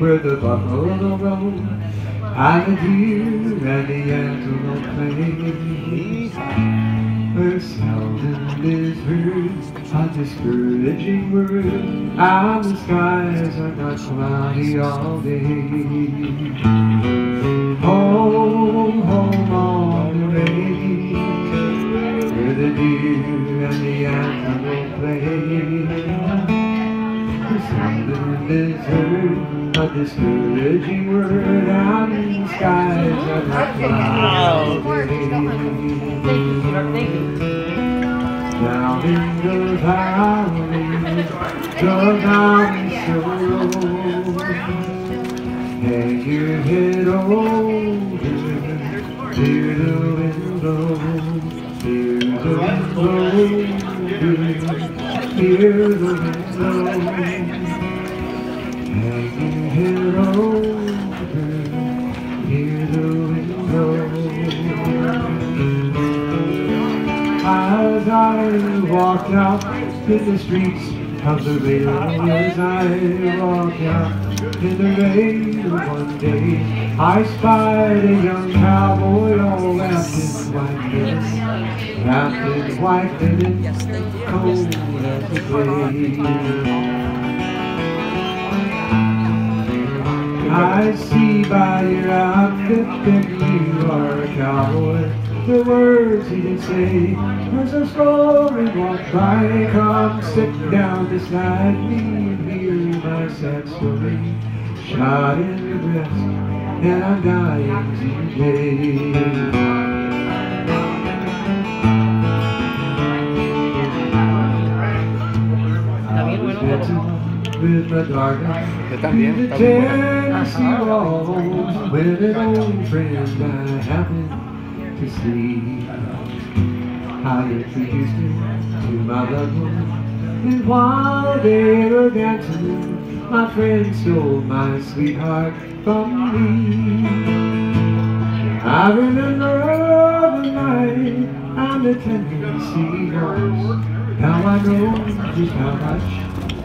where the buffalo roam and the deer and the antelope play. Where seldom is heard a discouraging word, and the skies are not cloudy all day. Home, home on the range, where the deer and the antelope play. Something is heard, a discouraging word, and the skies are not cloudy. Down in the valley, the mountain so Hang your head over, hear the wind blow, hear the wind blow, hear the wind head over, hear the. As I walked out in the streets of Laredo, as I walked out in the rain one day, I spied a young cowboy all wrapped in white linen, wrapped in white linen, cold as the grave. I see by your outfit that you are a cowboy. The words did say as a story walked by. Come sit down beside me and hear my sad story. Shot in the breast, and I'm dying today. Yo también, the buena. Tennessee Waltz with an old friend I introduced him to my loved one, and while they were dancing, my friend stole my sweetheart from me. I remember the night and the Tennessee Waltz. Now I know just how much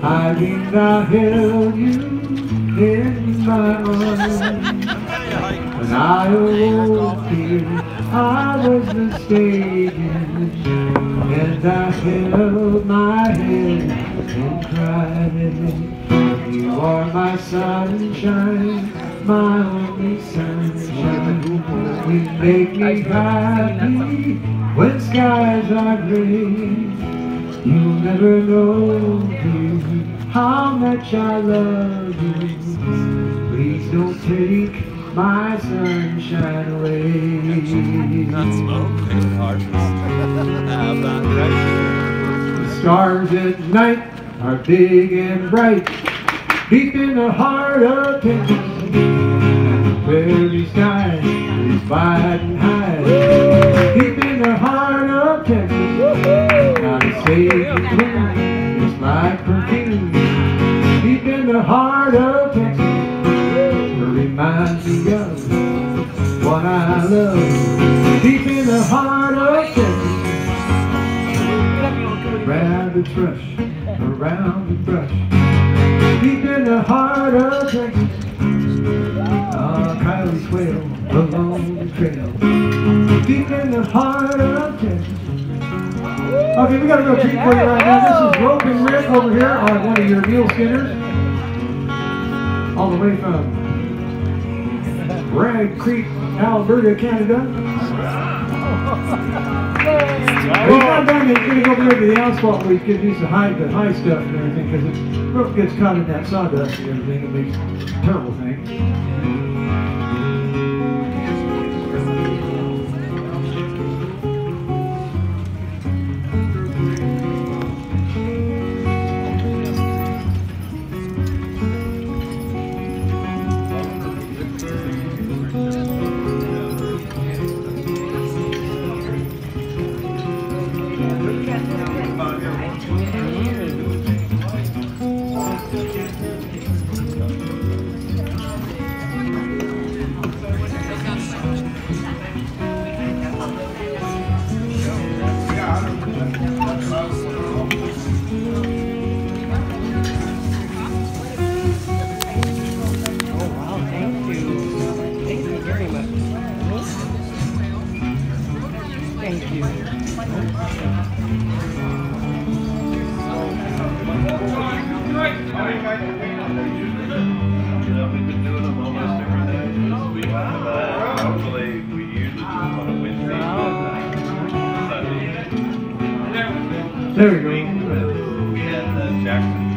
I dreamed I held you in my arms. When I awoke here, I was mistaken, and I held my head and cried. You are my sunshine, my only sunshine. You make me happy when skies are gray. You'll never know, dear, how much I love you. Please don't take my sunshine away. Not smoke. Hard The stars at night are big and bright, deep in the heart of Texas. The prairie sky is wide and high, love, deep in the heart of Texas. Around the thrush, around the brush, deep in the heart of Texas. Ah, coyotes wail along the trail, deep in the heart of Texas. Okay, we got a real treat for you right now. This is Broken Rick over here on one of your mule skinners, all the way from High Creek, Alberta, Canada. He's not done yet. He's gonna go over there to the asphalt where he can use the high, the high stuff and everything, because it rope gets caught in that sawdust and everything. It makes a terrible thing.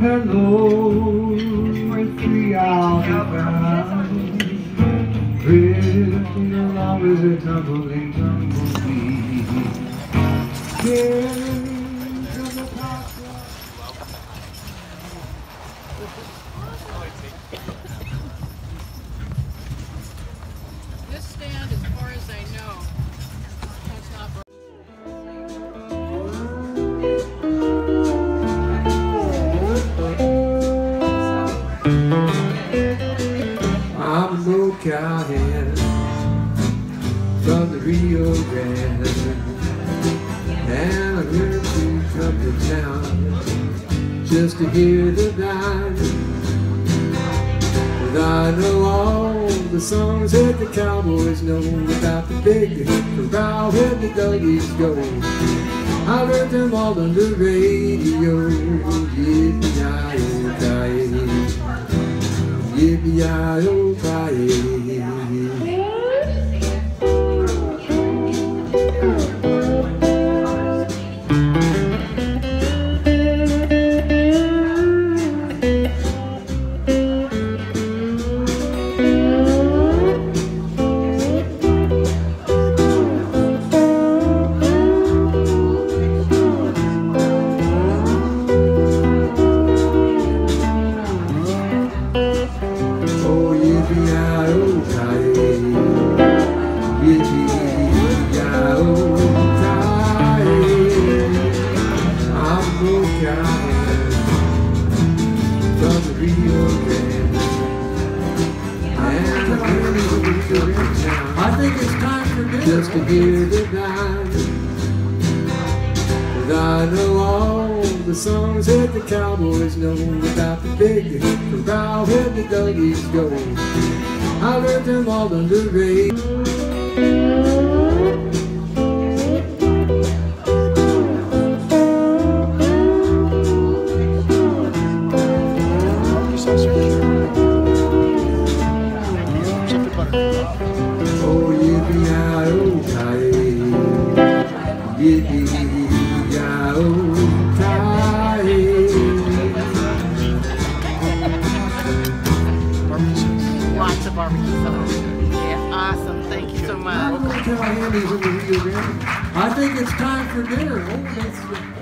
Hello, free out the ground, drifting along with a tumbling tumbleweed. Top. This stand, as far as I know, From the Rio Grande, and I'm here to come to town just to hear the band. And I know all the songs that the cowboys know about the big corral where the dogies go. I learned them all on the radio. Yippee-yi-yi-yi. Yippee-yi-yi-yi. I think it's time for dinner. Just to hear the band. And I know all the songs that the cowboys know about the big corral where the dogies go. I learned them all on the radio. Lots of barbecue sauce. Yeah, awesome. Thank you so much. I think it's time for dinner. Oh,